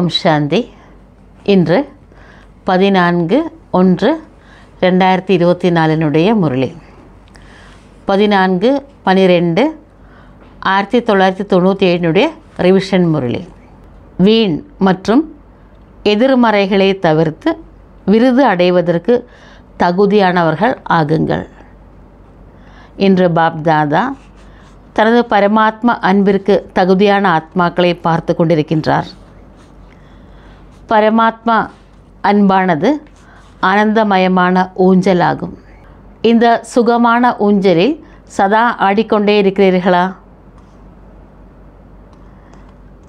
ஓம் சாந்தி. இன்று பதினான்கு ஒன்று ரெண்டாயிரத்தி இருபத்தி நாலினுடைய முரளி. பதினான்கு பனிரெண்டு ஆயிரத்தி தொள்ளாயிரத்தி தொண்ணூற்றி ஏழினுடைய ரிவிஷன் முரளி. வீண் மற்றும் எதிர்மறைகளை தவிர்த்து விருது அடைவதற்கு தகுதியானவர்கள் ஆகுங்கள். இன்று பாப்தாதா தனது பரமாத்ம அன்பிற்கு தகுதியான ஆத்மாக்களை பார்த்து கொண்டிருக்கின்றார். பரமாத்மா அன்பானது ஆனந்தமயமான ஊஞ்சலாகும் இந்த சுகமான ஊஞ்சலில் சதா ஆடிக்கொண்டே இருக்கிறீர்களா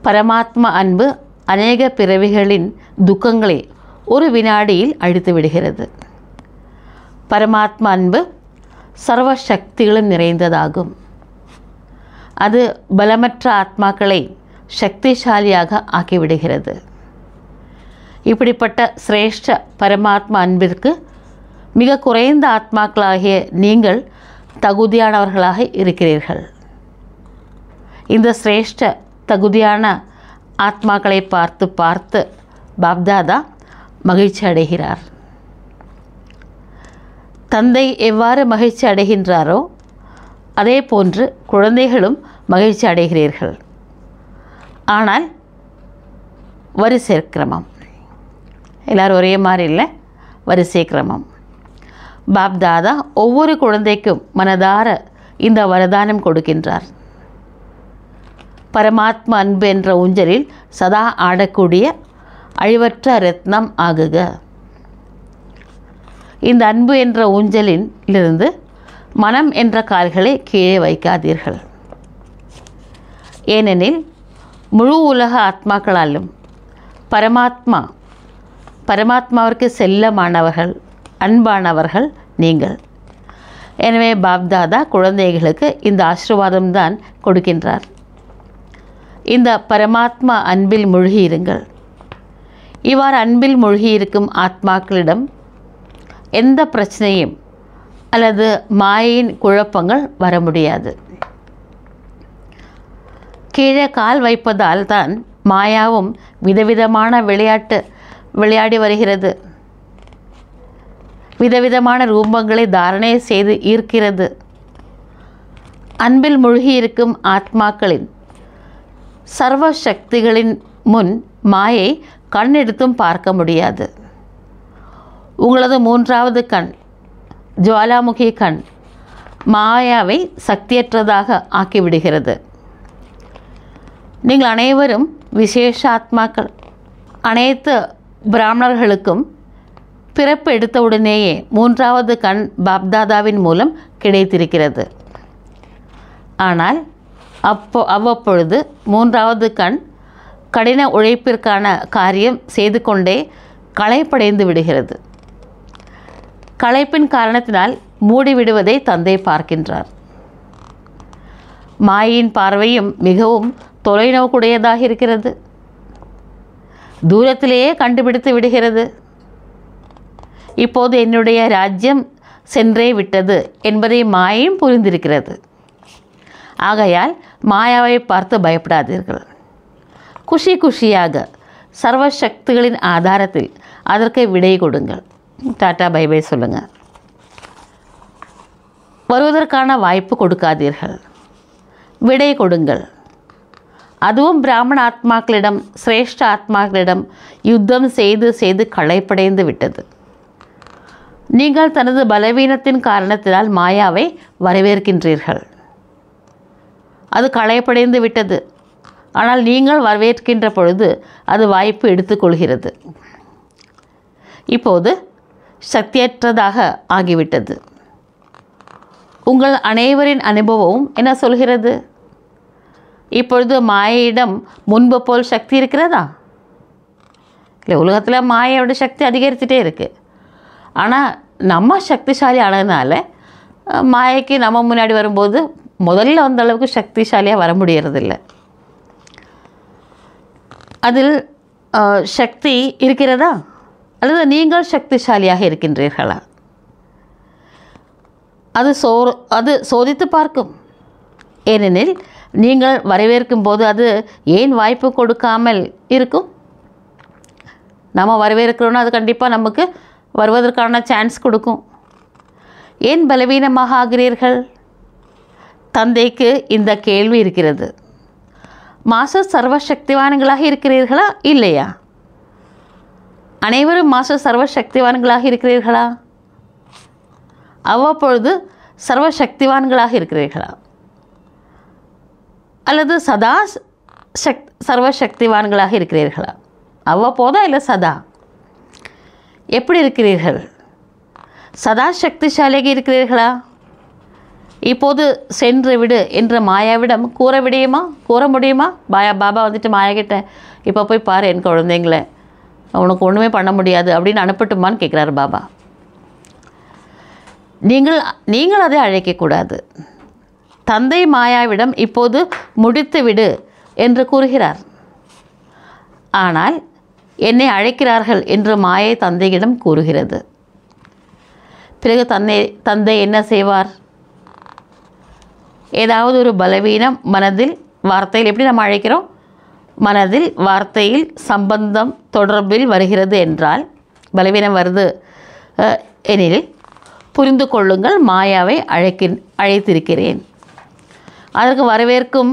பரமாத்ம அன்பு அநேக பிறவிகளின் துக்கங்களை ஒரு வினாடியில் அழித்து விடுகிறது பரமாத்ம அன்பு சர்வ சக்திகளும் நிறைந்ததாகும் அது பலமற்ற ஆத்மாக்களை சக்திசாலியாக ஆக்கிவிடுகிறது இப்படிப்பட்ட சிரேஷ்ட பரமாத்ம அன்பிற்கு மிக குறைந்த ஆத்மாக்களாகிய நீங்கள் தகுதியானவர்களாக இருக்கிறீர்கள். இந்த சிரேஷ்ட தகுதியான ஆத்மாக்களை பார்த்து பார்த்து பாப்தாதா மகிழ்ச்சி அடைகிறார். தந்தை எவ்வாறு மகிழ்ச்சி அடைகின்றாரோ அதே போன்று குழந்தைகளும் மகிழ்ச்சி அடைகிறீர்கள். ஆனால் வரிசை கிரமம். எல்லோரும் ஒரே மாதிரி இல்லை. வரிசை கிரமம். பாப்தாதா ஒவ்வொரு குழந்தைக்கும் மனதார இந்த வரதானம் கொடுக்கின்றார். பரமாத்ம அன்பு என்ற ஊஞ்சலில் சதா ஆடக்கூடிய அழிவற்ற ரத்னம் ஆகுக. இந்த அன்பு என்ற ஊஞ்சலின் இருந்து மனம் என்ற கால்களை கீழே வைக்காதீர்கள். ஏனெனில் முழு உலக ஆத்மாக்களாலும் பரமாத்மா பரமாத்மாவிற்கு செல்லமானவர்கள் அன்பானவர்கள் நீங்கள். எனவே பாப்தாதா குழந்தைகளுக்கு இந்த ஆசிர்வாதம் தான் கொடுக்கின்றார். இந்த பரமாத்மா அன்பில் மூழ்கியிருங்கள். இவ்வாறு அன்பில் மூழ்கியிருக்கும் ஆத்மாக்களிடம் எந்த பிரச்சனையும் அல்லது மாயையின் குழப்பங்கள் வர முடியாது. கீழே கால் வைப்பதால் தான் மாயாவும் விதவிதமான விளையாட்டு விளையாடி வருகிறது. விதவிதமான ரூபங்களை தாரணை செய்து ஈர்க்கிறது. அன்பில் மூழ்கியிருக்கும் ஆத்மாக்களின் சர்வ சக்திகளின் முன் மாயை கண்ணெடுத்தும் பார்க்க முடியாது. உங்களது மூன்றாவது கண் ஜுவாலாமுகி கண் மாயாவை சக்தியற்றதாக ஆக்கிவிடுகிறது. நீங்கள் அனைவரும் விசேஷ ஆத்மாக்கள். அனைத்து பிராமணர்களுக்கும் பிறப்பு எடுத்தவுடனேயே மூன்றாவது கண் பாப்தாதாவின் மூலம் கிடைத்திருக்கிறது. ஆனால் அப்போ அவ்வப்பொழுது மூன்றாவது கண் கடின உழைப்பிற்கான காரியம் செய்து கொண்டே களைப்படைந்து விடுகிறது. களைப்பின் காரணத்தினால் மூடிவிடுவதை தந்தை பார்க்கின்றார். மாயின் பார்வையும் மிகவும் தொலைநோக்குடையதாக இருக்கிறது தூரத்திலேயே கண்டுபிடித்து விடுகிறது. இப்போது என்னுடைய ராஜ்யம் சென்றே விட்டது என்பதை மாயும் புரிந்திருக்கிறது. ஆகையால் மாயாவை பார்த்து பயப்படாதீர்கள். குஷி குஷியாக சர்வ சக்திகளின் ஆதாரத்தில் அதற்கு விடை கொடுங்கள். டாட்டா பை பை சொல்லுங்கள் வருவதற்கான வாய்ப்பு கொடுக்காதீர்கள். விடை கொடுங்கள். அதுவும் பிராமண ஆத்மாக்களிடம் சிரேஷ்ட ஆத்மாக்களிடம் யுத்தம் செய்து செய்து களைப்படைந்து விட்டது. நீங்கள் தனது பலவீனத்தின் காரணத்தினால் மாயாவை வரவேற்கின்றீர்கள். அது களைப்படைந்து விட்டது. ஆனால் நீங்கள் வரவேற்கின்ற பொழுது அது வாய்ப்பு எடுத்துக்கொள்கிறது. இப்போது சக்தியற்றதாக ஆகிவிட்டது. உங்கள் அனைவரின் அனுபவமும் என்ன சொல்கிறது? இப்பொழுது மாயையிடம் முன்பு போல் சக்தி இருக்கிறதா? இல்லை உலகத்தில் மாயோட சக்தி அதிகரித்துட்டே இருக்குது ஆனால் நம்ம சக்திசாலி ஆனதுனால மாயைக்கு நம்ம முன்னாடி வரும்போது முதல்ல வந்த அளவுக்கு சக்திசாலியாக வர முடியறதில்ல. அதில் சக்தி இருக்கிறதா? அல்லது நீங்கள் சக்திசாலியாக இருக்கின்றீர்களா? அது சோ அது சோதித்து பார்க்கும். ஏனெனில் நீங்கள் வரவேற்கும் போது அது ஏன் வாய்ப்பு கொடுக்காமல் இருக்கும்? நம்ம வரவேற்கிறோன்னா அது கண்டிப்பாக நமக்கு வருவதற்கான சான்ஸ் கொடுக்கும். ஏன் பலவீனமாக ஆகிறீர்கள்? தந்தைக்கு இந்த கேள்வி இருக்கிறது. மாச சர்வசக்திவான்களாக இருக்கிறீர்களா? இல்லையா? அனைவரும் மாச சர்வசக்திவான்களாக இருக்கிறீர்களா? அவ்வப்பொழுது சர்வசக்திவான்களாக இருக்கிறீர்களா? அல்லது சதா சக் சர்வசக்திவான்களாக இருக்கிறீர்களா? அவ்வப்போதா இல்லை சதா? எப்படி இருக்கிறீர்கள்? சதா சக்திசாலியாக இருக்கிறீர்களா? இப்போது சென்று விடு என்ற மாயாவிடம் கூற விடியுமா? கூற முடியுமா? பாயா பாபா வந்துட்டு மாயா கிட்ட இப்போ போய் பாரு என் குழந்தைங்கள. உனக்கு ஒன்றுமே பண்ண முடியாது அப்படின்னு அனுப்பட்டுமான்னு கேட்குறாரு பாபா. நீங்கள் நீங்கள் அதை அழைக்கக்கூடாது. தந்தை மாயாவிடம் இப்போது முடித்து விடு என்று கூறுகிறார். ஆனால் என்னை அழைக்கிறார்கள் என்று மாயை தந்தையிடம் கூறுகிறது. பிறகு தந்தை தந்தை என்ன செய்வார்? ஏதாவது ஒரு பலவீனம் மனதில் வார்த்தையில் எப்படி நம்ம அழைக்கிறோம்? மனதில் வார்த்தையில் சம்பந்தம் தொடர்பில் வருகிறது என்றால் பலவீனம் வருது எனில் புரிந்து கொள்ளுங்கள் மாயாவை அழைக்க அழைத்திருக்கிறேன். அதற்கு வரவேற்கும்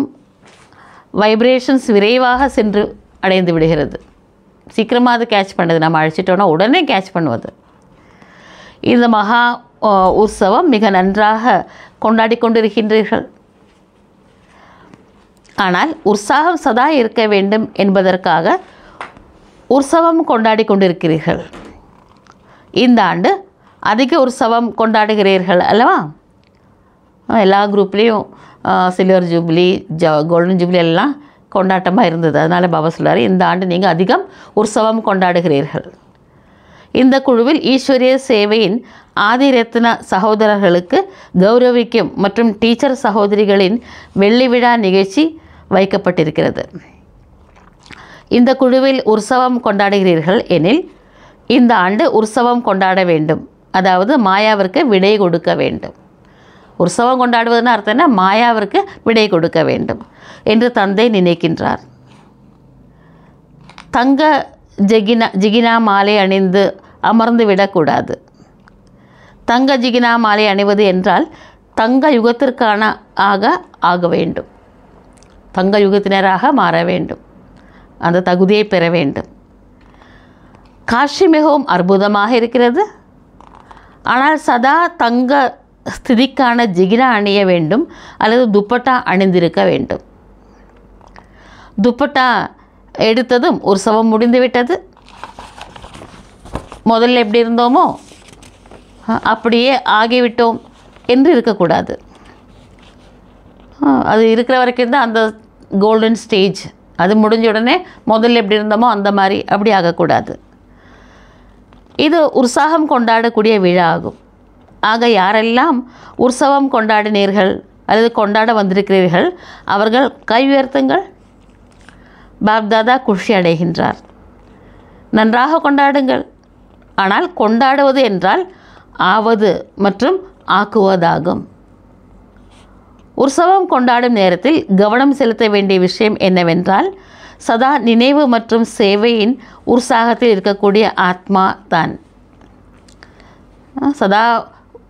வைப்ரேஷன்ஸ் விரைவாக சென்று அடைந்து விடுகிறது. சீக்கிரமாக அது கேட்ச் பண்ணுது. நம்ம அழைச்சிட்டோன்னா உடனே கேட்ச் பண்ணுவது. இந்த மகா உற்சவம் மிக நன்றாக கொண்டாடி கொண்டிருக்கின்றீர்கள். ஆனால் உற்சாகம் சதா இருக்க வேண்டும் என்பதற்காக உற்சவம் கொண்டாடி கொண்டிருக்கிறீர்கள். இந்த ஆண்டு அதிக உற்சவம் கொண்டாடுகிறீர்கள் அல்லவா? எல்லா குரூப்லேயும் சில்வர் ஜூப்ளி ஜ கோல்டன் ஜூப்ளி எல்லாம் கொண்டாட்டமாக இருந்தது. அதனால் பாபா சொல்றாரு இந்த ஆண்டு நீங்கள் அதிகம் உற்சவம் கொண்டாடுகிறீர்கள். இந்த குழுவில் ஈஸ்வரிய சேவையின் ஆதிரத்ன சகோதரர்களுக்கு கௌரவிக்கும் மற்றும் டீச்சர் சகோதரிகளின் வெள்ளி விழா நிகழ்ச்சி வைக்கப்பட்டிருக்கிறது. இந்த குழுவில் உற்சவம் கொண்டாடுகிறீர்கள் எனில் இந்த ஆண்டு உற்சவம் கொண்டாட வேண்டும். அதாவது மாயாவிற்கு விடை கொடுக்க வேண்டும். உற்சவம் கொண்டாடுவதுன்னு அர்த்தம் என்ன? மாயாவிற்கு விடை கொடுக்க வேண்டும் என்று தந்தை நினைக்கின்றார். தங்க ஜெகினா ஜிகினா மாலை அணிந்து அமர்ந்து விடக்கூடாது. தங்க ஜிகினா மாலை அணிவது என்றால் தங்க யுகத்திற்கான ஆக ஆக வேண்டும். தங்க யுகத்தினராக மாற வேண்டும். அந்த தகுதியை பெற வேண்டும். காட்சி மிகவும் அற்புதமாக இருக்கிறது. ஆனால் சதா தங்க ஸ்திதிக்கான ஜிகினா அணிய வேண்டும் அல்லது துப்பட்டா அணிந்திருக்க வேண்டும். துப்பட்டா எடுத்ததும் உற்சவம் முடிந்துவிட்டது முதல்ல எப்படி இருந்தோமோ அப்படியே ஆகிவிட்டோம் என்று இருக்கக்கூடாது. அது இருக்கிற வரைக்கும் தான் அந்த கோல்டன் ஸ்டேஜ் அது முடிஞ்ச உடனே முதல்ல எப்படி இருந்தோமோ அந்த மாதிரி அப்படி ஆகக்கூடாது. இது உற்சாகம் கொண்டாடக்கூடிய விழா ஆகும். ஆக யாரெல்லாம் உற்சவம் கொண்டாடினீர்கள் அல்லது கொண்டாட வந்திருக்கிறீர்கள் அவர்கள் கை உயர்த்துங்கள். பாப்தாதா குஷி அடைகின்றார். நன்றாக கொண்டாடுங்கள். ஆனால் கொண்டாடுவது என்றால் ஆவது மற்றும் ஆக்குவதாகும். உற்சவம் கொண்டாடும் நேரத்தில் கவனம் செலுத்த வேண்டிய விஷயம் என்னவென்றால் சதா நினைவு மற்றும் சேவையின் உற்சாகத்தில் இருக்கக்கூடிய ஆத்மா தான். சதா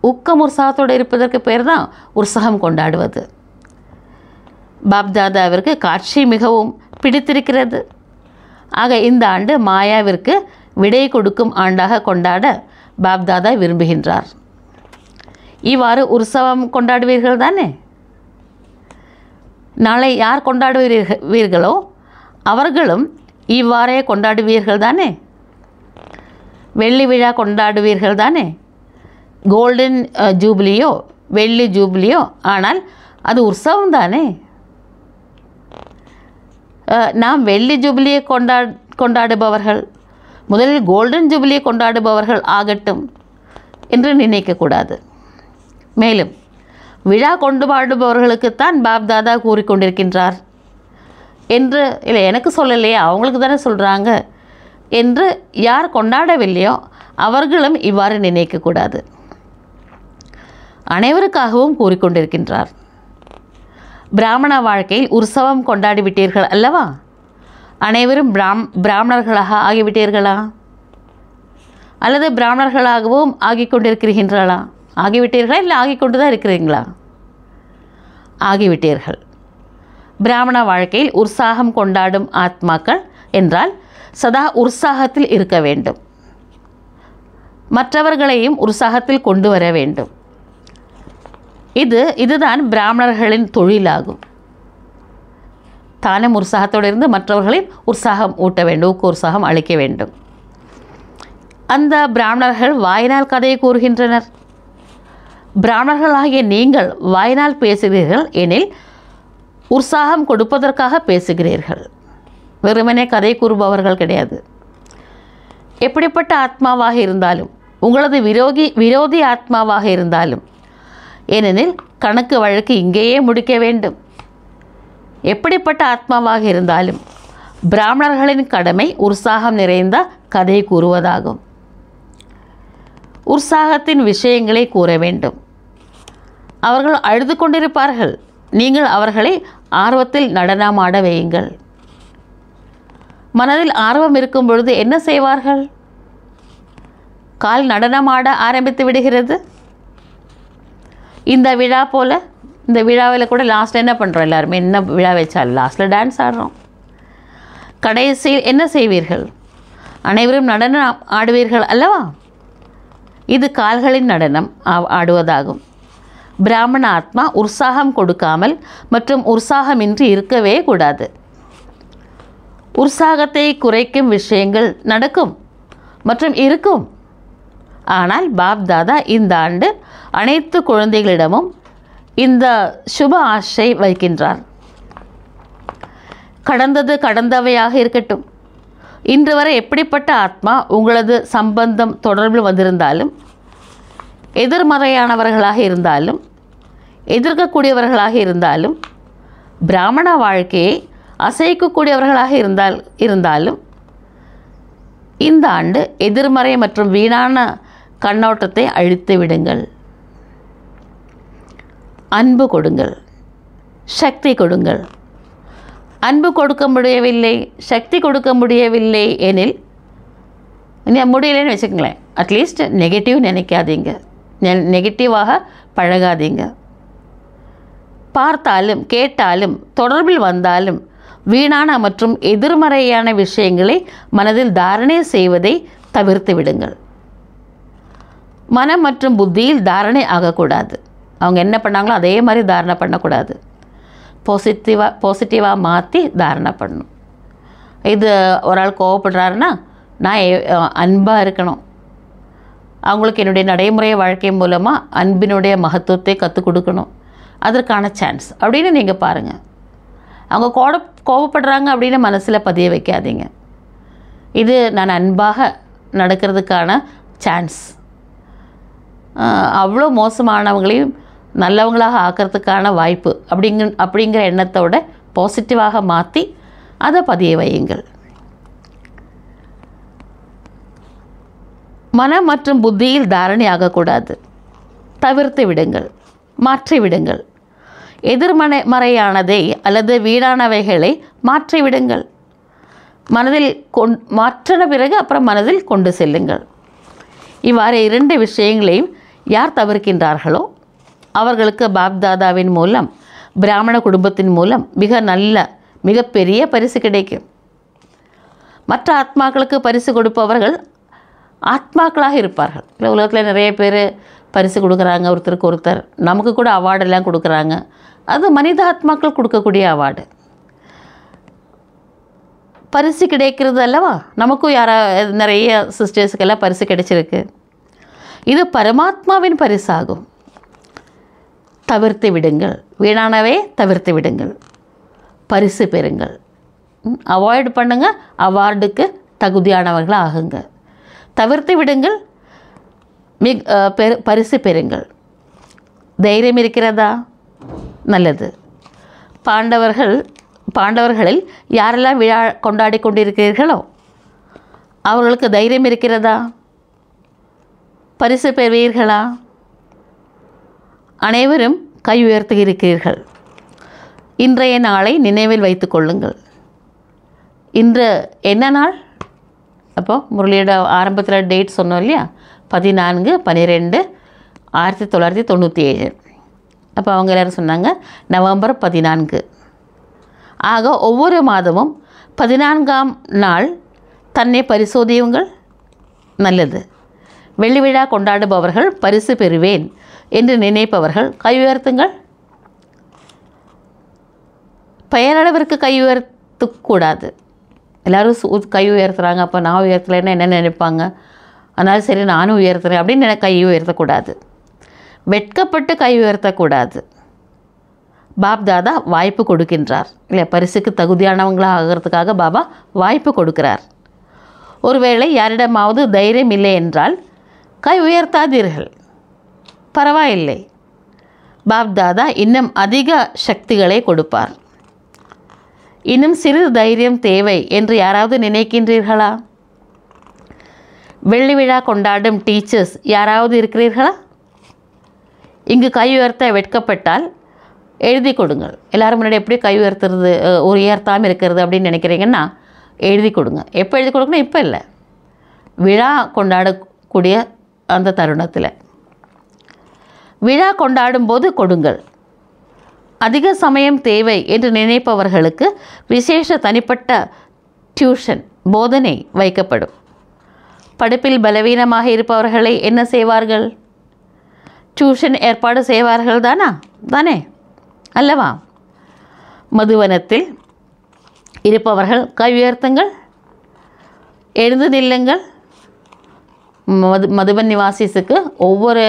ஊக்கம் உற்சாகத்தோடு இருப்பதற்கு பேர் தான் உற்சாகம் கொண்டாடுவது. பாப்தாதாவிற்கு காட்சி மிகவும் பிடித்திருக்கிறது. ஆக இந்த ஆண்டு மாயாவிற்கு விடை கொடுக்கும் ஆண்டாக கொண்டாட பாப்தாதா விரும்புகின்றார். இவ்வாறு உற்சவம் கொண்டாடுவீர்கள் தானே நாளை யார் கொண்டாடுவீர்களோ அவர்களும் இவ்வாறே கொண்டாடுவீர்கள் தானே வெள்ளி விழா கொண்டாடுவீர்கள் தானே கோல்டன் ஜூப்ளியோ uh, வெள்ளி ஜூப்ளியோ ஆனால் அது உற்சவம் தானே? Uh, நாம் வெள்ளி ஜூபிலியை கொண்டா கொண்டாடுபவர்கள் முதலில் கோல்டன் ஜூபிலியை கொண்டாடுபவர்கள் ஆகட்டும் என்று நினைக்கக்கூடாது. மேலும் விழா கொண்டாடுபவர்களுக்குத்தான் பாப் தாதா கூறிக்கொண்டிருக்கின்றார் என்று இல்லை எனக்கு சொல்லலையே அவங்களுக்கு தானே சொல்கிறாங்க என்று யார் கொண்டாடவில்லையோ அவர்களும் இவ்வாறு நினைக்கக்கூடாது. அனைவருக்காகவும் கூறிக்கொண்டிருக்கின்றார். பிராமண வாழ்க்கையில் உற்சவம் கொண்டாடி விட்டீர்கள் அல்லவா? அனைவரும் பிராம் பிராமணர்களாக ஆகிவிட்டீர்களா? அல்லது பிராமணர்களாகவும் ஆகிக் கொண்டிருக்கிறீர்களா? ஆகிவிட்டீர்களா இல்லை ஆகிக்கொண்டு தான் இருக்கிறீங்களா? ஆகிவிட்டீர்கள். பிராமண வாழ்க்கையில் உற்சாகம் கொண்டாடும் ஆத்மாக்கள் என்றால் சதா உற்சாகத்தில் இருக்க வேண்டும். மற்றவர்களையும் உற்சாகத்தில் கொண்டு வர வேண்டும். இது இதுதான் பிராமணர்களின் தொழிலாகும். தானும் உற்சாகத்தோடு இருந்து மற்றவர்களையும் உற்சாகம் ஊட்ட வேண்டும் ஊக்க உற்சாகம் அளிக்க வேண்டும். அந்த பிராமணர்கள் வாயினால் கதையை கூறுகின்றனர். பிராமணர்களாகிய நீங்கள் வாயினால் பேசுகிறீர்கள் எனில் உற்சாகம் கொடுப்பதற்காக பேசுகிறீர்கள். வெறுமனே கதை கூறுபவர்கள் கிடையாது. எப்படிப்பட்ட ஆத்மாவாக இருந்தாலும் உங்களது விரோதி விரோதி ஆத்மாவாக இருந்தாலும் ஏனெனில் கணக்கு வழக்கு இங்கேயே முடிக்க வேண்டும். எப்படிப்பட்ட ஆத்மாவாக இருந்தாலும் பிராமணர்களின் கடமை உற்சாகம் நிறைந்த கதை கூறுவதாகும். உற்சாகத்தின் விஷயங்களை கூற வேண்டும். அவர்கள் அழுது கொண்டிருப்பார்கள். நீங்கள் அவர்களை ஆர்வத்தில் நடனமாட வையுங்கள். மனதில் ஆர்வம் இருக்கும் பொழுது என்ன செய்வார்கள்? கால் நடனமாட ஆரம்பித்து விடுகிறது. இந்த விழா போல் இந்த விழாவில் கூட லாஸ்ட்டில் என்ன பண்ணுறோம் எல்லாருமே? என்ன விழா வச்சாலும் லாஸ்ட்டில் டான்ஸ் ஆடுறோம். கடைசியில் என்ன செய்வீர்கள்? அனைவரும் நடனம் ஆடுவீர்கள் அல்லவா? இது கால்களின் நடனம் ஆ- ஆடுவதாகும். பிராமண ஆத்மா உற்சாகம் கொடுக்காமல் மற்றும் உற்சாகமின்றி இருக்கவே கூடாது. உற்சாகத்தை குறைக்கும் விஷயங்கள் நடக்கும் மற்றும் இருக்கும். ஆனால் பாப் தாதா இந்த ஆண்டு அனைத்து குழந்தைகளிடமும் இந்த சுப ஆசை வைக்கின்றார். கடந்தது கடந்தவையாக இருக்கட்டும். இன்று வரை எப்படிப்பட்ட ஆத்மா உங்களது சம்பந்தம் தொடர்பில் வந்திருந்தாலும் எதிர்மறையானவர்களாக இருந்தாலும் எதிர்க்கக்கூடியவர்களாக இருந்தாலும் பிராமண வாழ்க்கையை அசைக்கக்கூடியவர்களாக இருந்தால் இருந்தாலும் இந்த ஆண்டு எதிர்மறை மற்றும் வீணான கண்ணோட்டத்தை அழித்து விடுங்கள். அன்பு கொடுங்கள். சக்தி கொடுங்கள். அன்பு கொடுக்க முடியவில்லை சக்தி கொடுக்க முடியவில்லை எனில் நீ முடியலைன்னு வச்சுக்கங்களேன். அட்லீஸ்ட் நெகட்டிவ் நினைக்காதீங்க. நெகட்டிவாக பழகாதீங்க. பார்த்தாலும் கேட்டாலும் தொடர்பில் வந்தாலும் வீணான மற்றும் எதிர்மறையான விஷயங்களை மனதில் தாரணை செய்வதை தவிர்த்து விடுங்கள். மனம் மற்றும் புத்தியில் தாரணை ஆகக்கூடாது. அவங்க என்ன பண்ணாங்களோ அதே மாதிரி தாரணை பண்ணக்கூடாது. பாசிட்டிவாக பாசிட்டிவாக மாற்றி தாரணை பண்ணணும். இது ஒரு ஆள் கோவப்படுறாருன்னா நான் அன்பாக இருக்கணும். அவங்களுக்கு என்னுடைய நடைமுறை வாழ்க்கை மூலமாக அன்பினுடைய மகத்துவத்தை கற்றுக் கொடுக்கணும். அதற்கான சான்ஸ் அப்படின்னு நீங்கள் பாருங்கள் அவங்க கோட கோவப்படுறாங்க அப்படின்னு மனசில் பதிய வைக்காதீங்க. இது நான் அன்பாக நடக்கிறதுக்கான சான்ஸ் அவ்வளோ மோசமானவங்களையும் நல்லவங்களாக ஆக்கிறதுக்கான வாய்ப்பு அப்படிங்க அப்படிங்கிற எண்ணத்தோட பாசிட்டிவாக மாற்றி அதை பதிய வையுங்கள். மனம் மற்றும் புத்தியில் தாரணை ஆகக்கூடாது தவிர்த்து விடுங்கள். மாற்றிவிடுங்கள் எதிர்மனை மறையானதை அல்லது வீணானவைகளை மாற்றிவிடுங்கள் மனதில் கொண் மாற்றின பிறகு அப்புறம் மனதில் கொண்டு செல்லுங்கள். இவ்வாறு இரண்டு விஷயங்களையும் யார் தவிர்க்கின்றார்களோ அவர்களுக்கு பாப்தாதாவின் மூலம் பிராமண குடும்பத்தின் மூலம் மிக நல்ல மிகப்பெரிய பரிசு கிடைக்கும். மற்ற ஆத்மாக்களுக்கு பரிசு கொடுப்பவர்கள் ஆத்மாக்களாக இருப்பார்கள். இல்லை உலகத்தில் நிறைய பேர் பரிசு கொடுக்குறாங்க. ஒருத்தருக்கு ஒருத்தர் நமக்கு கூட அவார்டெல்லாம் கொடுக்குறாங்க. அது மனித ஆத்மாக்கள் கொடுக்கக்கூடிய அவார்டு பரிசு கிடைக்கிறது அல்லவா? நமக்கும் யாரா நிறைய சிஸ்டர்ஸுக்கெல்லாம் பரிசு கிடைச்சிருக்கு. இது பரமாத்மாவின் பரிசாகும். தவிர்த்து விடுங்கள். வீணானவே தவிர்த்து விடுங்கள். பரிசு பெறுங்கள். அவாய்டு பண்ணுங்கள் அவார்டுக்கு தகுதியானவர்களாக ஆகுங்க. தவிர்த்து விடுங்கள். மிக் பெரு பரிசு பெறுங்கள். தைரியம் இருக்கிறதா? நல்லது. பாண்டவர்கள் பாண்டவர்களில் யாரெல்லாம் விழா கொண்டாடி கொண்டிருக்கிறீர்களோ அவர்களுக்கு தைரியம் இருக்கிறதா? பரிசு பெறுவீர்களா? அனைவரும் கை உயர்த்துகிறீர்கள் இன்றைய நாளை நினைவில் வைத்து கொள்ளுங்கள். இன்று என்ன நாள்? அப்போ முரளியோட ஆரம்பத்தில் டேட் சொன்னோம் இல்லையா? பதினான்கு பன்னிரெண்டு ஆயிரத்தி தொள்ளாயிரத்தி தொண்ணூற்றி ஏழு அப்போ அவங்க எல்லோரும் சொன்னாங்க நவம்பர் பதினான்கு. ஆக ஒவ்வொரு மாதமும் பதினான்காம் நாள் தன்னை பரிசோதியுங்கள். நல்லது. வெள்ளி விழா கொண்டாடுபவர்கள் பரிசு பெறுவேன் என்று நினைப்பவர்கள் கை உயர்த்துங்கள். பெயரளவிற்கு கை உயர்த்தக்கூடாது. எல்லோரும் கை உயர்த்துறாங்க. அப்போ நான் உயர்த்தலைன்னா என்ன நினைப்பாங்க? அதனால் சரி நானும் உயர்த்துறேன் அப்படின்னு எனக்கு கை உயர்த்தக்கூடாது. வெட்கப்பட்டு கை உயர்த்தக்கூடாது. பாப் தாதா வாய்ப்பு கொடுக்கின்றார். இல்லை பரிசுக்கு தகுதியானவங்களாக ஆகிறதுக்காக பாபா வாய்ப்பு கொடுக்கிறார். ஒருவேளை யாரிடமாவது தைரியம் இல்லை என்றால் கை உயர்த்தாதீர்கள். பரவாயில்லை. பாப் தாதா இன்னும் அதிக சக்திகளை கொடுப்பார். இன்னும் சிறிது தைரியம் தேவை என்று யாராவது நினைக்கின்றீர்களா? வெள்ளி விழா கொண்டாடும் டீச்சர்ஸ் யாராவது இருக்கிறீர்களா? இங்கு கை உயர்த்த வெட்கப்பட்டால் எழுதி கொடுங்கள். எல்லோரும் முன்னாடி எப்படி கை உயர்த்துறது ஒரு உயர்த்தாமல் இருக்கிறது அப்படின்னு நினைக்கிறீங்கன்னா எழுதி கொடுங்க. எப்போ எழுதி கொடுக்கணும்? இப்போ இல்லை. விழா கொண்டாடக்கூடிய அந்த தருணத்தில். விழா கொண்டாடும் போது கொடுங்கள். அதிக சமயம் தேவை என்று நினைப்பவர்களுக்கு விசேஷ தனிப்பட்ட டியூஷன் போதனை வைக்கப்படும். படிப்பில் பலவீனமாக இருப்பவர்களை என்ன செய்வார்கள்? டியூஷன் ஏற்பாடு செய்வார்கள் தானா? தானே? அல்லவா? மதுவனத்தில் இருப்பவர்கள் கை உயர்த்துங்கள். எழுந்து நில்லுங்கள். மது மதுபன் நிவாசிஸுக்கு ஒவ்வொரு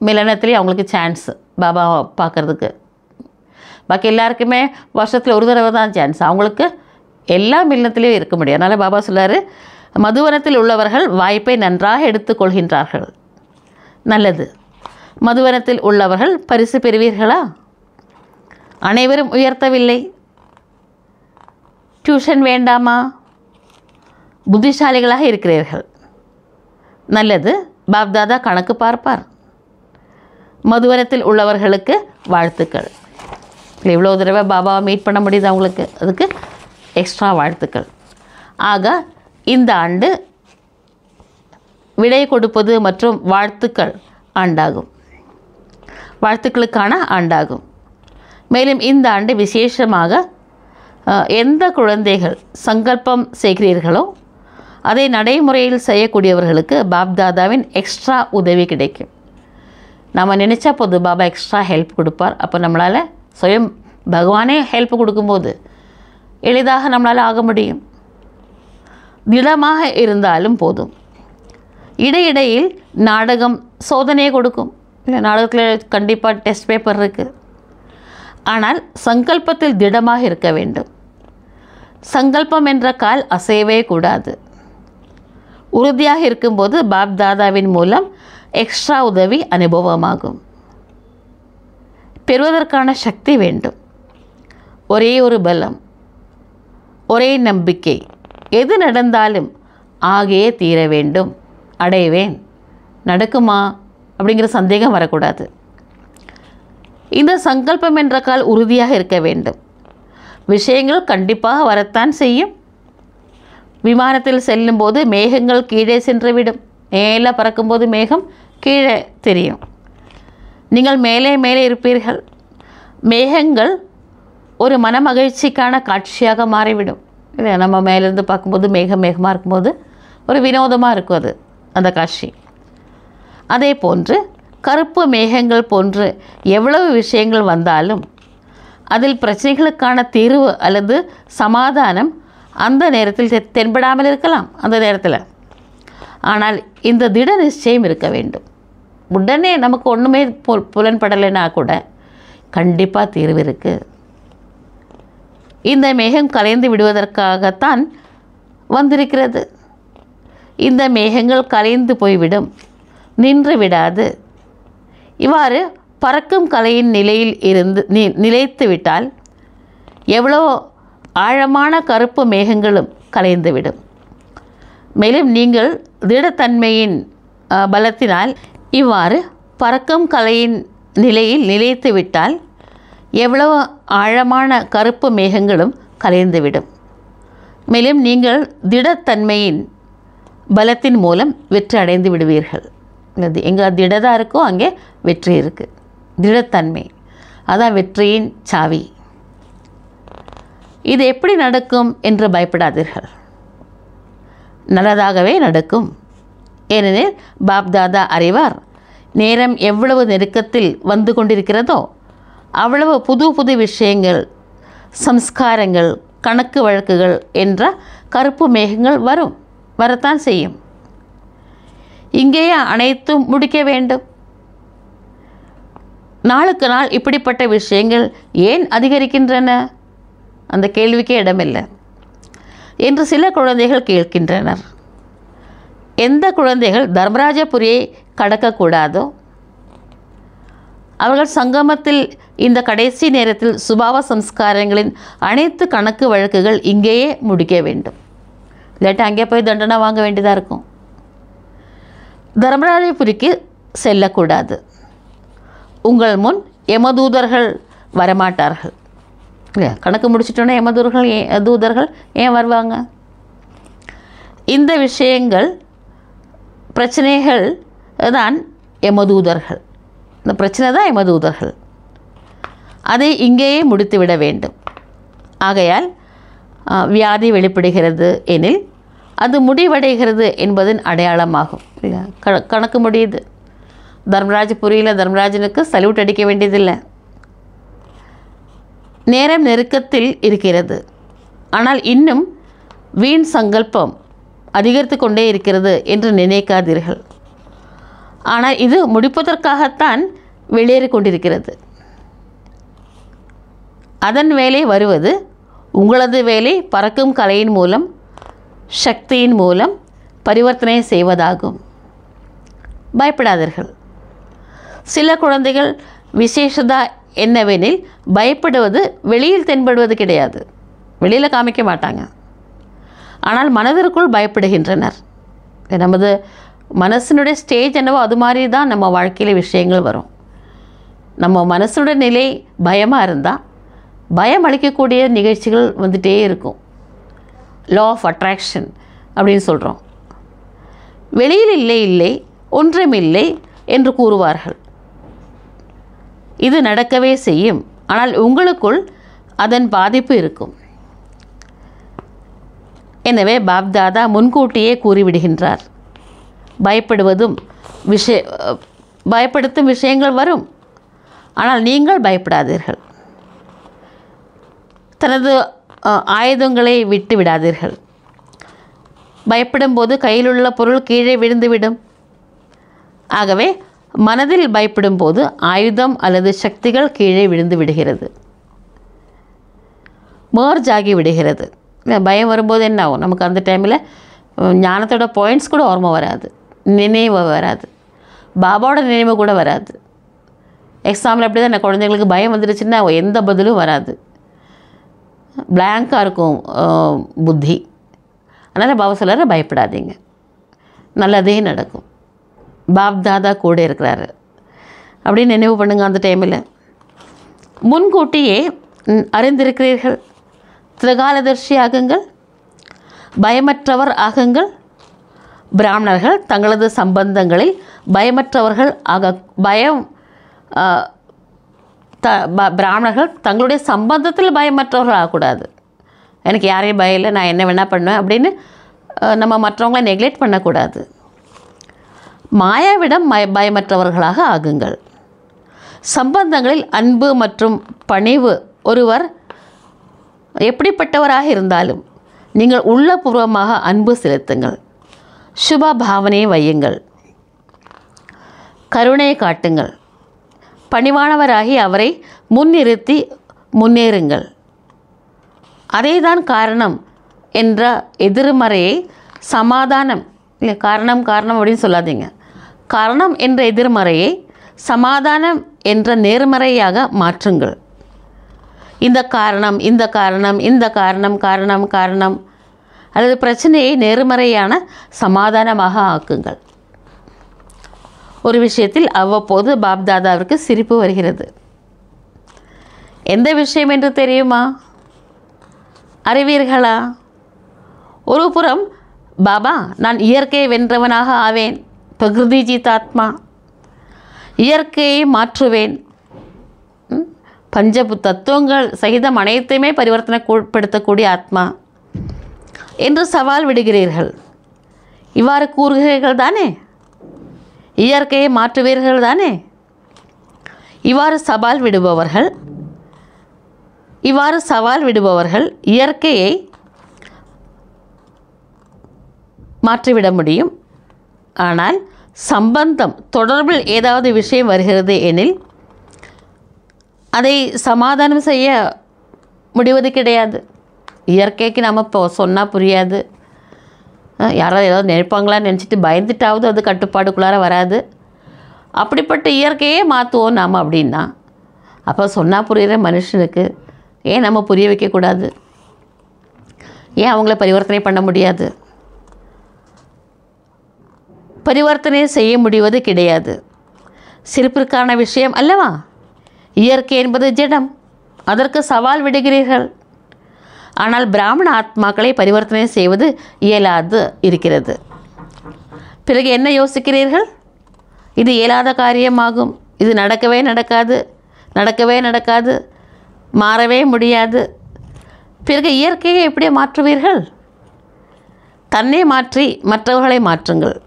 மிலனத்துலேயும் அவங்களுக்கு சான்ஸ் பாபா பார்க்குறதுக்கு. பாக்கி எல்லாருக்குமே வருஷத்தில் ஒரு தடவை தான் சான்ஸ் அவங்களுக்கு எல்லா மில்லத்திலையும் இருக்க முடியும். அதனால் பாபா சொல்லார் மதுவனத்தில் உள்ளவர்கள் வாய்ப்பை நன்றாக எடுத்துக்கொள்கின்றார்கள். நல்லது. மதுவனத்தில் உள்ளவர்கள் பரிசு பெறுவீர்களா? அனைவரும் உயர்த்தவில்லை. டியூஷன் வேண்டாமா? புத்திசாலிகளாக இருக்கிறீர்கள். நல்லது. பாப்தாதா கணக்கு பார்ப்பார். மதுவனத்தில் உள்ளவர்களுக்கு வாழ்த்துக்கள். இவ்வளோ தடவை பாபாவை மீட் பண்ண முடியுது அவங்களுக்கு அதுக்கு எக்ஸ்ட்ரா வாழ்த்துக்கள். ஆக இந்த ஆண்டு விடை கொடுப்பது மற்றும் வாழ்த்துக்கள் ஆண்டாகும். வாழ்த்துக்களுக்கான ஆண்டாகும். மேலும் இந்த ஆண்டு விசேஷமாக எந்த குழந்தைகள் சங்கல்பம் செய்கிறீர்களோ அதை நடைமுறையில் செய்யக்கூடியவர்களுக்கு பாப்தாதாவின் எக்ஸ்ட்ரா உதவி கிடைக்கும். நம்ம நினச்சா போது பாபா எக்ஸ்ட்ரா ஹெல்ப் கொடுப்பார். அப்போ நம்மளால் சுயம் பகவானே ஹெல்ப் கொடுக்கும்போது எளிதாக நம்மளால் ஆக முடியும். திடமாக இருந்தாலும் போதும். இடையிடையில் நாடகம் சோதனையை கொடுக்கும். இல்லை நாடகத்தில் கண்டிப்பாக டெஸ்ட் பேப்பர் இருக்குது ஆனால் சங்கல்பத்தில் திடமாக இருக்க வேண்டும். சங்கல்பம் என்ற கால் அசையவே கூடாது. உறுதியாக இருக்கும்போது பாப் தாதாவின் மூலம் எக்ஸ்ட்ரா உதவி அனுபவமாகும். பெறுவதற்கான சக்தி வேண்டும். ஒரே ஒரு பலம் ஒரே நம்பிக்கை. எது நடந்தாலும் ஆகியே தீர வேண்டும். அடைவேன். நடக்குமா? அப்படிங்கிற சந்தேகம் வரக்கூடாது. இந்த சங்கல்பம் என்ற கால் உறுதியாக இருக்க வேண்டும். விஷயங்கள் கண்டிப்பாக வரத்தான் செய்யும். விமானத்தில் செல்லும்போது மேகங்கள் கீழே சென்றுவிடும். மேலே பறக்கும்போது மேகம் கீழே தெரியும். நீங்கள் மேலே மேலே இருப்பீர்கள். மேகங்கள் ஒரு மனமகிழ்ச்சிக்கான காட்சியாக மாறிவிடும். இல்லை நம்ம மேலேருந்து பார்க்கும்போது மேகம் மேகமாக இருக்கும்போது ஒரு வினோதமாக இருக்கும் அது அந்த காட்சி. அதே போன்று கருப்பு மேகங்கள் போன்று எவ்வளவு விஷயங்கள் வந்தாலும் அதில் பிரச்சனைகளுக்கான தீர்வு அல்லது சமாதானம் அந்த நேரத்தில் தென்படாமல் இருக்கலாம் அந்த நேரத்தில். ஆனால் இந்த திட நிச்சயம் இருக்க வேண்டும். உடனே நமக்கு ஒன்றுமே பு புலன்படலைன்னா கூட கண்டிப்பாக தீர்வு இருக்குது இந்த மேகம் கலைந்து விடுவதற்காகத்தான் வந்திருக்கிறது. இந்த மேகங்கள் கலைந்து போய்விடும். நின்று விடாது. இவ்வாறு பறக்கும் கலையின் நிலையில் இருந்து நி நிலைத்து விட்டால் எவ்வளோ ஆழமான கருப்பு மேகங்களும் கலைந்துவிடும். மேலும் நீங்கள் திடத்தன்மையின் பலத்தினால் இவ்வாறு பறக்கும் கலையின் நிலையில் நிலைத்து விட்டால் எவ்வளவு ஆழமான கருப்பு மேகங்களும் கலைந்துவிடும். மேலும் நீங்கள் திடத்தன்மையின் பலத்தின் மூலம் வெற்றி அடைந்து விடுவீர்கள். அது எங்கே திடதாக இருக்கோ அங்கே வெற்றி இருக்குது திடத்தன்மை. அதான் வெற்றியின் சாவி. இது எப்படி நடக்கும் என்று பயப்படாதீர்கள். நல்லதாகவே நடக்கும். ஏனெனில் பாப்தாதா அறிவார் நேரம் எவ்வளவு நெருக்கத்தில் வந்து கொண்டிருக்கிறதோ அவ்வளவு புது புது விஷயங்கள் சம்ஸ்காரங்கள் கணக்கு வழக்குகள் என்ற கருப்பு மேகங்கள் வரும் வரத்தான் செய்யும். இங்கேயே அனைத்தும் முடிக்க வேண்டும். நாளுக்கு நாள் இப்படிப்பட்ட விஷயங்கள் ஏன் அதிகரிக்கின்றன? அந்த கேள்விக்கே இடமில்லை என்று சில குழந்தைகள் கேட்கின்றனர். எந்த குழந்தைகள் தர்மராஜபுரியை கடக்கக்கூடாதோ? அவர்கள் சங்கமத்தில் இந்த கடைசி நேரத்தில் சுபாவ சம்ஸ்காரங்களின் அனைத்து கணக்கு வழக்குகள் இங்கேயே முடிக்க வேண்டும். இல்லாட்டி அங்கே போய் தண்டனை வாங்க வேண்டியதாக இருக்கும். தர்மராஜபுரிக்கு செல்லக்கூடாது. உங்கள் முன் எமதூதர்கள் வரமாட்டார்கள். இல்லையா? கணக்கு முடிச்சிட்டோன்னே எமதூர்கள் ஏன் தூதர்கள் ஏன் வருவாங்க? இந்த விஷயங்கள் பிரச்சனைகள் தான் யமதூதர்கள் இந்த பிரச்சனை தான் யமதூதர்கள் அதை இங்கேயே முடித்துவிட வேண்டும். ஆகையால் வியாதி வெளிப்படுகிறது எனில் அது முடிவடைகிறது என்பதன் அடையாளமாகும். இல்லையா? க கணக்கு முடியுது. தர்மராஜபுரியில் தர்மராஜனுக்கு சல்யூட் அடிக்க வேண்டியதில்லை. நேரம் நெருக்கத்தில் இருக்கிறது. ஆனால் இன்னும் வீண் சங்கல்பம் அதிகரித்து கொண்டே இருக்கிறது என்று நினைக்காதீர்கள். ஆனால் இது முடிப்பதற்காகத்தான் வெளியேறி கொண்டிருக்கிறது. அதன் வேலை வருவது உங்களது வேலை பறக்கும் கலையின் மூலம் சக்தியின் மூலம் பரிவர்த்தனை செய்வதாகும். பயப்படாதீர்கள். சில குழந்தைகள் விசேஷதா என்னவெனில் பயப்படுவது வெளியில் தென்படுவது கிடையாது. வெளியில் காமிக்க மாட்டாங்க. ஆனால் மனதிற்குள் பயப்படுகின்றனர். நமது மனசினுடைய ஸ்டேஜ் என்னவோ அது மாதிரி தான் நம்ம வாழ்க்கையில் விஷயங்கள் வரும். நம்ம மனசோட நிலை பயமாக இருந்தால் பயம் அளிக்கக்கூடிய நிகழ்ச்சிகள் வந்துட்டே இருக்கும். லா ஆஃப் அட்ராக்ஷன் அப்படின்னு சொல்கிறோம் வெளியில் இல்லை இல்லை ஒன்றுமில்லை என்று கூறுவார்கள். இது நடக்கவே செய்யும். ஆனால் உங்களுக்குள் அதன் பாதிப்பு இருக்கும். எனவே பாப்தாதா முன்கூட்டியே கூறிவிடுகின்றார். பயப்படுவதும் விஷய பயப்படுத்தும் விஷயங்கள் வரும். ஆனால் நீங்கள் பயப்படாதீர்கள். தனது ஆயுதங்களை விட்டு விடாதீர்கள். பயப்படும்போது கையிலுள்ள பொருள் கீழே விழுந்துவிடும். ஆகவே மனதில் பயப்படும் போது ஆயுதம் அல்லது சக்திகள் கீழே விழுந்து விடுகிறது. மேர்ஜ் ஆகி விடுகிறது. பயம் வரும்போது என்ன ஆகும்? நமக்கு அந்த டைமில் ஞானத்தோட பாயிண்ட்ஸ் கூட ஓர்மை வராது. நினைவு வராது. பாபாவோட நினைவு கூட வராது. எக்ஸாம்பிள் அப்படி தான் குழந்தைங்களுக்கு பயம் வந்துடுச்சுன்னா எந்த பதிலும் வராது. பிளாங்காக இருக்கும் புத்தி. அதனால் பாபா சொல்கிறாரு பயப்படாதீங்க. நல்லதே நடக்கும். பாப் தாதா கூட இருக்கிறாரு. அப்படின்னு நினைவு பண்ணுங்க அந்த டைமில் முன்கூட்டியே அறிந்திருக்கிறீர்கள். திரிகாலதர்ஷி ஆகுங்கள். பயமற்றவர் ஆகுங்கள். பிராமணர்கள் தங்களது சம்பந்தங்களில் பயமற்றவர்கள் ஆக பயம் த பிராமணர்கள் தங்களுடைய சம்பந்தத்தில் பயமற்றவர்கள் ஆகக்கூடாது. எனக்கு யாரையும் பயம் இல்லை நான் என்ன வேணால் பண்ணுவேன் அப்படின்னு நம்ம மற்றவங்கள நெக்லெக்ட் பண்ணக்கூடாது. மாயாவிடம் மய பயமற்றவர்களாக ஆகுங்கள். சம்பந்தங்களில் அன்பு மற்றும் பணிவு ஒருவர் எப்படிப்பட்டவராக இருந்தாலும் நீங்கள் உள்ளபூர்வமாக அன்பு செலுத்துங்கள். சுப பாவனையை வையுங்கள். கருணையை காட்டுங்கள். பணிவானவராகி அவரை முன்னிறுத்தி முன்னேறுங்கள். அதேதான் காரணம் என்ற எதிர்மறையை சமாதானம் இல்லை காரணம் காரணம் அப்படின்னு சொல்லாதீங்க. காரணம் என்ற எதிர்மறையை சமாதானம் என்ற நேர்மறையாக மாற்றுங்கள். இந்த காரணம் இந்த காரணம் இந்த காரணம் காரணம் காரணம் அல்லது பிரச்சனையை நேர்மறையான சமாதானமாக ஆக்குங்கள். ஒரு விஷயத்தில் அவ்வப்போது பாப்தாதாவிற்கு சிரிப்பு வருகிறது. எந்த விஷயம் என்று தெரியுமா? அறிவீர்களா? ஒரு புறம் பாபா நான் இயற்கையை வென்றவனாக ஆவேன். பிரகிருதி ஜீதாத்மா இயற்கையை மாற்றுவேன். பஞ்சபு தத்துவங்கள் சகிதம் அனைத்தையுமே பரிவர்த்தனைப்படுத்தக்கூடிய ஆத்மா. என்று சவால் விடுகிறீர்கள். இவ்வாறு கூறுகிறீர்கள் தானே? இயற்கையை மாற்றுவீர்கள் தானே? இவ்வாறு சவால் விடுபவர்கள் இவ்வாறு சவால் விடுபவர்கள் இயற்கையை மாற்றிவிட முடியும். ஆனால் சம்பந்தம் தொடர்பில் ஏதாவது விஷயம் வருகிறது எனில் அதை சமாதானம் செய்ய முடிவது கிடையாது. இயற்கைக்கு நம்ம இப்போ சொன்னால் புரியாது. யாராவது ஏதாவது நினைப்பாங்களான்னு நினச்சிட்டு பயந்துட்டாவது அது கட்டுப்பாடுக்குள்ளார வராது. அப்படிப்பட்ட இயற்கையே மாற்றுவோம் நாம் அப்படின்னா அப்போ சொன்னால் புரிகிற மனுஷனுக்கு ஏன் நம்ம புரிய வைக்கக்கூடாது? ஏன் அவங்கள பரிவர்த்தனை பண்ண முடியாது? பரிவர்த்தனை செய்ய முடிவது கிடையாது. சிரிப்பிற்கான விஷயம் அல்லவா? இயற்கை என்பது ஜடம். அதற்கு சவால் விடுகிறீர்கள். ஆனால் பிராமண ஆத்மாக்களை பரிவர்த்தனை செய்வது இயலாது இருக்கிறது. பிறகு என்ன யோசிக்கிறீர்கள்? இது இயலாத காரியமாகும். இது நடக்கவே நடக்காது. நடக்கவே நடக்காது. மாறவே முடியாது. பிறகு இயற்கையை எப்படி மாற்றுவீர்கள்? தன்னை மாற்றி மற்றவர்களை மாற்றுங்கள்.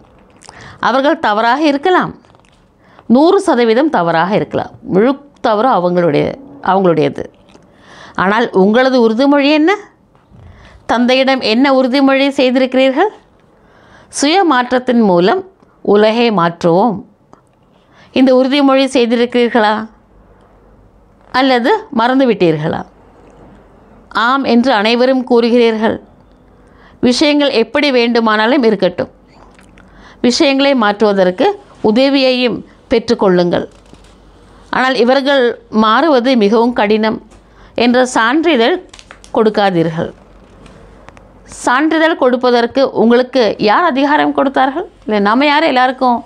அவர்கள் தவறாக இருக்கலாம். நூறு சதவீதம் தவறாக இருக்கலாம். முழு தவறு அவங்களுடைய அவங்களுடையது. ஆனால் உங்களது உறுதிமொழி என்ன? தந்தையிடம் என்ன உறுதிமொழி செய்திருக்கிறீர்கள்? சுய மாற்றத்தின் மூலம் உலகை மாற்றுவோம். இந்த உறுதிமொழி செய்திருக்கிறீர்களா? அல்லது மறந்துவிட்டீர்களா? ஆம் என்று அனைவரும் கூறுகிறீர்கள். விஷயங்கள் எப்படி வேண்டுமானாலும் இருக்கட்டும். விஷயங்களை மாற்றுவதற்கு உதவியையும் பெற்றுக்கொள்ளுங்கள். ஆனால் இவர்கள் மாறுவது மிகவும் கடினம் என்ற சான்றிதழ் கொடுக்காதீர்கள். சான்றிதழ் கொடுப்பதற்கு உங்களுக்கு யார் அதிகாரம் கொடுத்தார்கள்? இல்லை நம்ம யார் எல்லாருக்கும்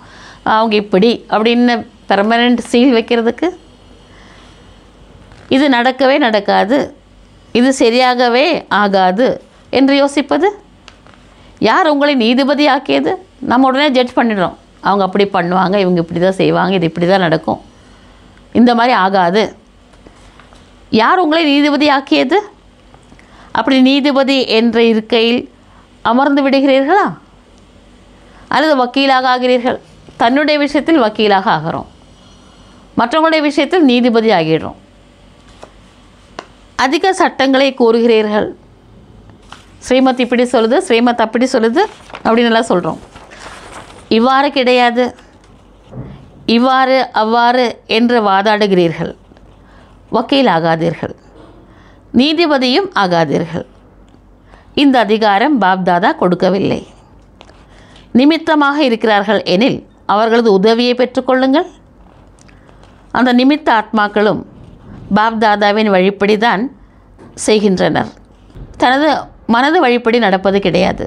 அவங்க இப்படி அப்படின்னு பெர்மனண்ட் சீல் வைக்கிறதுக்கு? இது நடக்கவே நடக்காது. இது சரியாகவே ஆகாது. என்று யோசிப்பது? யார் உங்களை நீதிபதி ஆக்கியது நம்ம உடனே ஜட்ஜ் பண்ணிடுறோம். அவங்க அப்படி பண்ணுவாங்க இவங்க இப்படி தான் செய்வாங்க இது இப்படி தான் நடக்கும். இந்த மாதிரி ஆகாது. யார் உங்களை நீதிபதி ஆக்கியது அப்படி நீதிபதி என்ற இருக்கையில் அமர்ந்து விடுகிறீர்களா? அல்லது வக்கீலாக ஆகிறீர்கள்? தன்னுடைய விஷயத்தில் வக்கீலாக ஆகிறோம். மற்றவங்களுடைய விஷயத்தில் நீதிபதி ஆகிடுறோம். அதிக சட்டங்களை கூறுகிறீர்கள் ஸ்ரீமத் இப்படி சொல்லுது ஸ்ரீமத் அப்படி சொல்லுது அப்படின்னு எல்லாம் சொல்கிறோம் இவ்வாறு கிடையாது. இவ்வாறு அவ்வாறு என்று வாதாடுகிறீர்கள். வக்கீல் ஆகாதீர்கள் நீதிபதியும் ஆகாதீர்கள். இந்த அதிகாரம் பாப்தாதா கொடுக்கவில்லை. நிமித்தமாக இருக்கிறார்கள் எனில் அவர்களது உதவியை பெற்றுக்கொள்ளுங்கள் அந்த நிமித்த ஆத்மாக்களும் பாப்தாதாவின் வழிப்படி தான் செய்கின்றனர். தனது மனது வழிப்படி நடப்பது கிடையாது.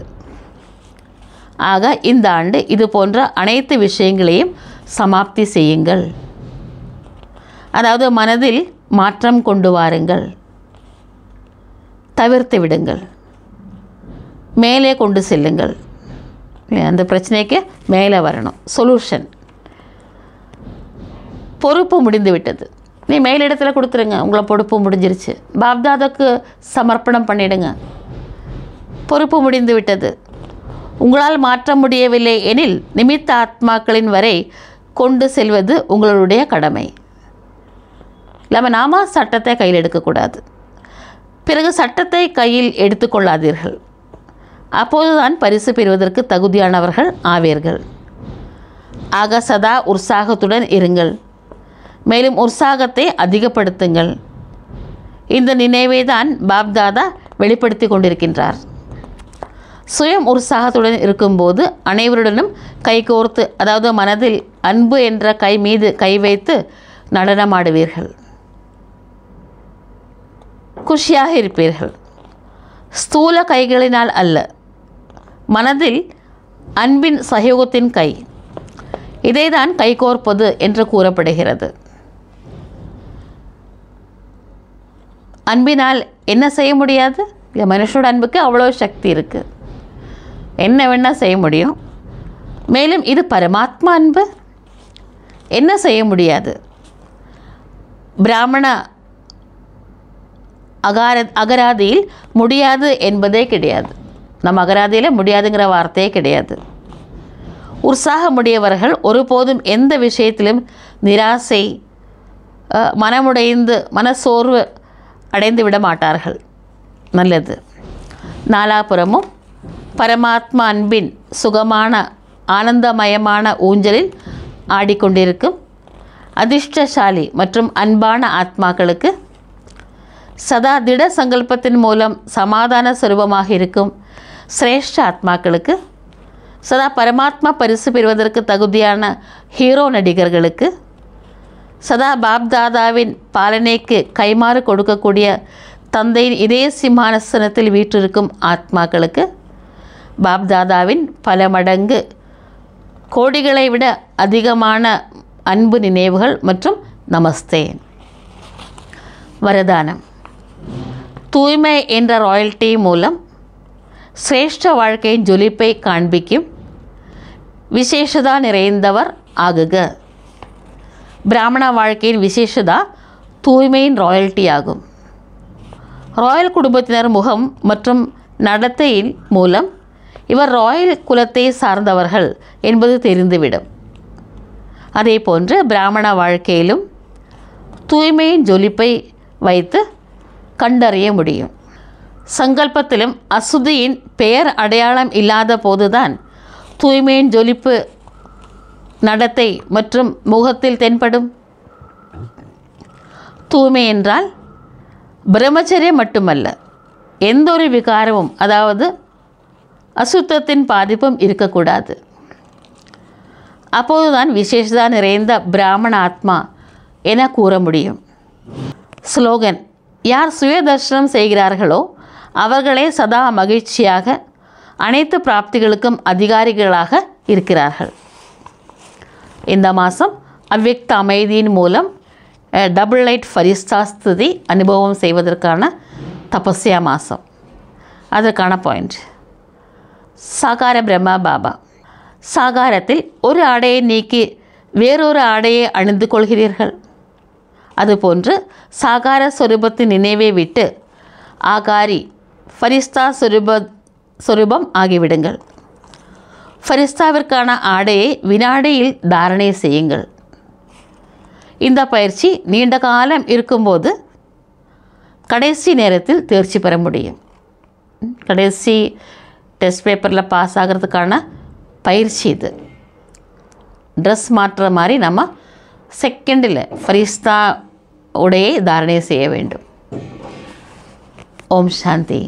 ஆக இந்த ஆண்டு இது போன்ற அனைத்து விஷயங்களையும் சமாப்தி செய்யுங்கள். அதாவது மனதில் மாற்றம் கொண்டு வாருங்கள். தவிர்த்து விடுங்கள். மேலே கொண்டு செல்லுங்கள். அந்த பிரச்சனைக்கு மேலே வரணும். சொல்யூஷன் பொறுப்பு முடிந்து விட்டது. நீ மேலிடத்தில் கொடுத்துருங்க. உங்களை பொறுப்பு முடிஞ்சிருச்சு. பாப்தாதாக்கு சமர்ப்பணம் பண்ணிவிடுங்க பொறுப்பு முடிந்து விட்டது. உங்களால் மாற்ற முடியவில்லை எனில் நிமித்த ஆத்மாக்களின் வரை கொண்டு செல்வது உங்களுடைய கடமை. இல்லாமல் நாம சட்டத்தை கையில் எடுக்கக்கூடாது. பிறகு சட்டத்தை கையில் எடுத்துக்கொள்ளாதீர்கள். அப்போதுதான் பரிசு பெறுவதற்கு தகுதியானவர்கள் ஆவீர்கள். ஆக சதா உற்சாகத்துடன் இருங்கள். மேலும் உற்சாகத்தை அதிகப்படுத்துங்கள். இந்த நினைவை தான் பாப்தாதா வெளிப்படுத்தி கொண்டிருக்கின்றார். சுயம் உற்சாகத்துடன் இருக்கும்போது அனைவருடனும் கைகோர்த்து அதாவது மனதில் அன்பு என்ற கை மீது கை வைத்து நடனமாடுவீர்கள். குஷியாக இருப்பீர்கள். ஸ்தூல கைகளினால் அல்ல மனதில் அன்பின் சகயோகத்தின் கை. இதைதான் கைகோர்ப்பது என்று கூறப்படுகிறது. அன்பினால் என்ன செய்ய முடியாது? இல்லை மனுஷனோட அன்புக்கு அவ்வளோ சக்தி இருக்குது என்ன வேணால் செய்ய முடியும். மேலும் இது பரமாத்மா அன்பு. என்ன செய்ய முடியாது? பிராமண அகார அகராதியில் முடியாது என்பதே கிடையாது. நம்ம அகராதியில் முடியாதுங்கிற வார்த்தையே கிடையாது. உற்சாகமுடையவர்கள் ஒருபோதும் எந்த விஷயத்திலும் நிராசை மனமுடைந்து மனசோர்வு அடைந்து விட மாட்டார்கள். நல்லது. நாலாபுறமும் பரமாத்மா அன்பின் சுகமான ஆனந்தமயமான ஊஞ்சலில் ஆடிக்கொண்டிருக்கும் அதிர்ஷ்டசாலி மற்றும் அன்பான ஆத்மாக்களுக்கு சதா திட சங்கல்பத்தின் மூலம் சமாதான சுரூபமாக இருக்கும் சிரேஷ்ட ஆத்மாக்களுக்கு சதா பரமாத்மா பரிசு பெறுவதற்கு தகுதியான ஹீரோ நடிகர்களுக்கு சதா பாப்தாதாவின் பாலனைக்கு கைமாறு கொடுக்கக்கூடிய தந்தையின் இதே சிம்மாசனத்தில் வீற்றிருக்கும் ஆத்மாக்களுக்கு பாப்தாதாவின் பல மடங்கு கோடிகளை விட அதிகமான அன்பு நினைவுகள் மற்றும் நமஸ்தே. வரதானம். தூய்மை என்ற ராயல்டி மூலம் சிரேஷ்ட வாழ்க்கையின் ஜொலிப்பை காண்பிக்கும் விசேஷதா நிறைந்தவர் ஆகுக. பிராமண வாழ்க்கையின் விசேஷதா தூய்மையின் ராயல்டி ஆகும். ராயல் குடும்பத்தினர் முகம் மற்றும் நடத்தையின் மூலம் இவர் ராயல் குலத்தை சார்ந்தவர்கள் என்பது தெரிந்துவிடும். அதே போன்று பிராமண வாழ்க்கையிலும் தூய்மையின் ஜொலிப்பை வைத்து கண்டறிய முடியும். சங்கல்பத்திலும் அசுதியின் பெயர் அடையாளம் இல்லாத போதுதான் தூய்மையின் ஜொலிப்பு நடத்தை மற்றும் முகத்தில் தென்படும். தூய்மை என்றால் பிரம்மச்சரியம் மட்டுமல்ல எந்த ஒரு விகாரமும் அதாவது அசுத்தத்தின் பாதிப்பும் இருக்கக்கூடாது. அப்போதுதான் விசேஷதா நிறைந்த பிராமண ஆத்மா என கூற முடியும். ஸ்லோகன் யார் சுயதர்ஷனம் செய்கிறார்களோ அவர்களே சதா மகிழ்ச்சியாக அனைத்து பிராப்திகளுக்கும் அதிகாரிகளாக இருக்கிறார்கள். இந்த மாதம் அவ்யக்த அமைதியின் மூலம் டபுள் லைட் ஃபரிஸ்தாஸ்துதி அனுபவம் செய்வதற்கான தபஸ்யா மாதம் அதற்கான பாயிண்ட் சாகார பிரம்மா பாபா. சாகாரத்தில் ஒரு ஆடையை நீக்கி வேறொரு ஆடையை அணிந்து கொள்கிறீர்கள். அதுபோன்று சாகார சொரூபத்தின் நினைவை விட்டு ஆகாரி ஃபரிஸ்தா சொரூப சொரூபம் ஆகிவிடுங்கள். ஃபரிஸ்தாவிற்கான ஆடையை வினாடியில் தாரணை செய்யுங்கள். இந்த பயிற்சி நீண்ட காலம் இருக்கும்போது கடைசி நேரத்தில் தேர்ச்சி பெற முடியும். கடைசி டெஸ்ட் பேப்பரில் பாஸ் ஆகிறதுக்கான பயிற்சி இது ட்ரெஸ் மாற்றுற மாதிரி நம்ம செகண்டில் ஃபரிஸ்தா உடையை தாரணை செய்ய வேண்டும் ஓம் சாந்தி